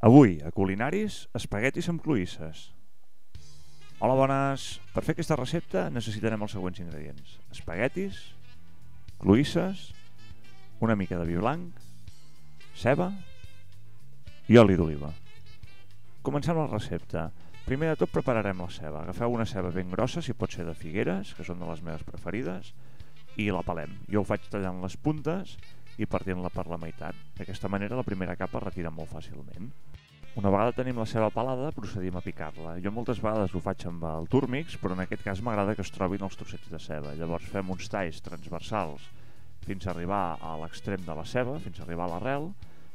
Avui, a Culinaris, espaguetis amb cloïsses. Hola, bones! Per fer aquesta recepta necessitarem els següents ingredients. Espaguetis, cloïsses, una mica de vi blanc, ceba i oli d'oliva. Comencem la recepta. Primer de tot prepararem la ceba. Agafeu una ceba ben grossa, si pot ser de figueres, que són de les meves preferides, i la pelem. Jo ho faig tallant les puntes i partint-la per la meitat. D'aquesta manera la primera capa es retira molt fàcilment. Una vegada tenim la ceba pelada, procedim a picar-la. Jo moltes vegades ho faig amb el túrmix, però en aquest cas m'agrada que es trobin els trossets de ceba. Llavors fem uns talls transversals fins a arribar a l'extrem de la ceba, fins a arribar a l'arrel,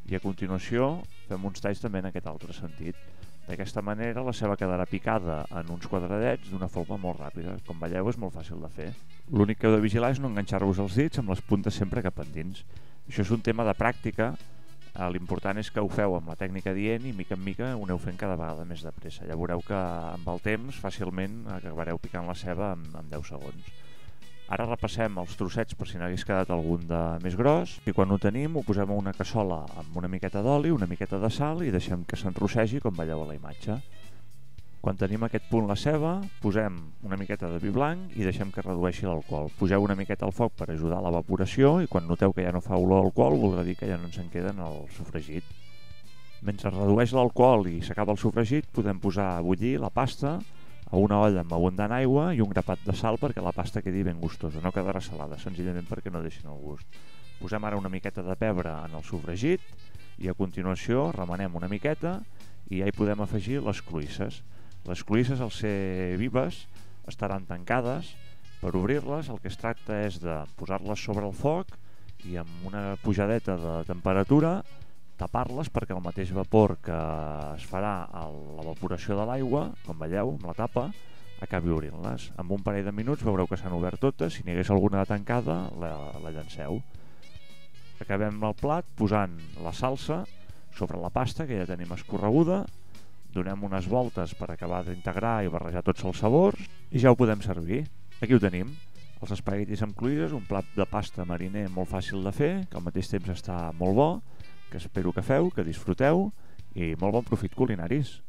i a continuació fem uns talls també en aquest altre sentit. D'aquesta manera la ceba quedarà picada en uns quadradets d'una forma molt ràpida. Com veieu és molt fàcil de fer. L'únic que heu de vigilar és no enganxar-vos els dits amb les puntes sempre cap endins. Això és un tema de pràctica Eh, l'important és que ho feu amb la tècnica dient i mica en mica ho aneu fent cada vegada més de pressa. Ja veureu que amb el temps fàcilment acabareu picant la ceba en, en 10 segons. Ara repassem els trossets per si n'hagués quedat algun de més gros i quan ho tenim ho posem a una cassola amb una miqueta d'oli, una miqueta de sal i deixem que s'enrossegi com veieu a la imatge. Quan tenim aquest punt la ceba, posem una miqueta de vi blanc i deixem que redueixi l'alcohol. Poseu una miqueta al foc per ajudar a l'evaporació i quan noteu que ja no fa olor alcohol voldrà dir que ja no ens en queda en el sofregit. Mentre redueix l'alcohol i s'acaba el sofregit, podem posar a bullir la pasta a una olla amb abundant aigua i un grapat de sal perquè la pasta quedi ben gustosa, no quedarà salada, senzillament perquè no deixin el gust. Posem ara una miqueta de pebre en el sofregit i a continuació remenem una miqueta i ja hi podem afegir les cloïsses. Les cloïsses, al ser vives, estaran tancades. Per obrir-les el que es tracta és de posar-les sobre el foc i amb una pujadeta de temperatura tapar-les perquè el mateix vapor que es farà a l'evaporació de l'aigua, com veieu, amb la tapa, acabi obrint-les. Amb un parell de minuts veureu que s'han obert totes, si n'hi hagués alguna tancada, la, la llanceu. Acabem el plat posant la salsa sobre la pasta que ja tenim escorreguda, donem unes voltes per acabar d'integrar i barrejar tots els sabors i ja ho podem servir. Aquí ho tenim, els espaguetis amb cluïdes, un plat de pasta mariner molt fàcil de fer, que al mateix temps està molt bo, que espero que feu, que disfruteu i molt bon profit culinaris.